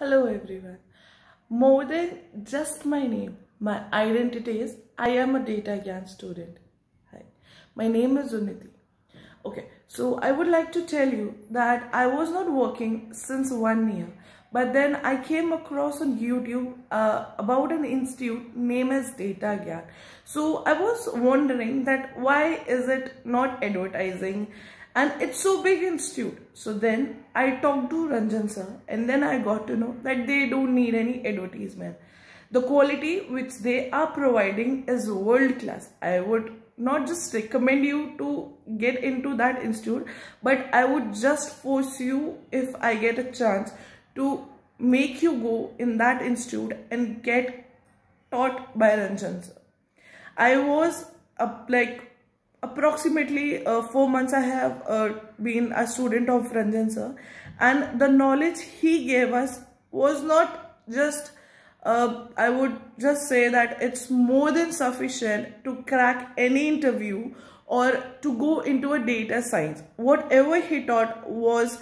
Hello everyone. More than just my name, my identity is I am a data gyan student. Hi. My name is Uniti. Okay, so I would like to tell you that I was not working since one year, but then I came across on YouTube uh, about an institute named as Data Gyan. So I was wondering that why is it not advertising and it's so big institute. So then i talked to ranjan sir and then i got to know that they don't need any advertisement. The quality which they are providing is world class i would not just recommend you to get into that institute but i would just force you if i get a chance to make you go in that institute and get taught by ranjan sir. I was a like approximately uh, four months I have uh, been a student of Ranjan sir and the knowledge he gave us was not just uh, I would just say that it's more than sufficient to crack any interview or to go into a data science. Whatever he taught was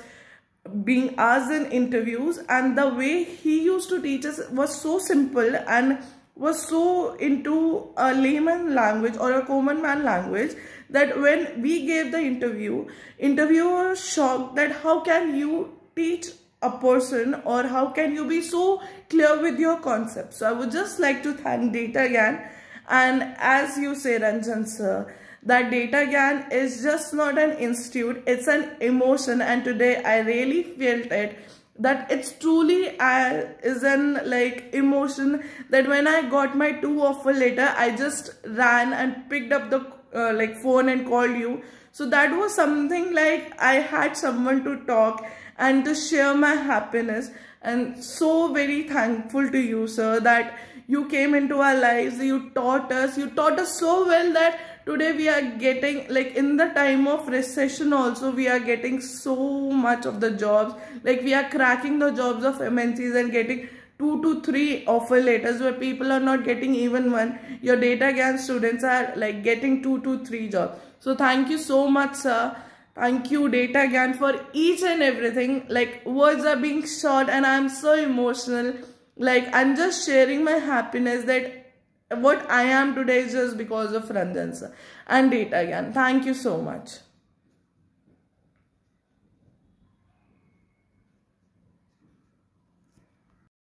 being asked in interviews and the way he used to teach us was so simple and was so into a layman language or a common man language that when we gave the interview, interviewer was shocked that how can you teach a person or how can you be so clear with your concept. So I would just like to thank Data Gyan and as you say Ranjan sir, that Data Gyan is just not an institute, it's an emotion and today I really felt it that it's truly uh, is an like emotion that when I got my two offer letter I just ran and picked up the uh, like phone and called you. So that was something like I had someone to talk and to share my happiness. And so very thankful to you sir that you came into our lives you taught us you taught us so well that today we are getting like in the time of recession also we are getting so much of the jobs. Like we are cracking the jobs of MNCs and getting two to three offer letters where people are not getting even one. Your data gyan students are like getting two to three jobs. So thank you so much sir. Thank you data gyan for each and everything. Like words are being short and i'm so emotional. Like i'm just sharing my happiness that what I am today is just because of Ranjan sir and Data Gyan. Thank you so much.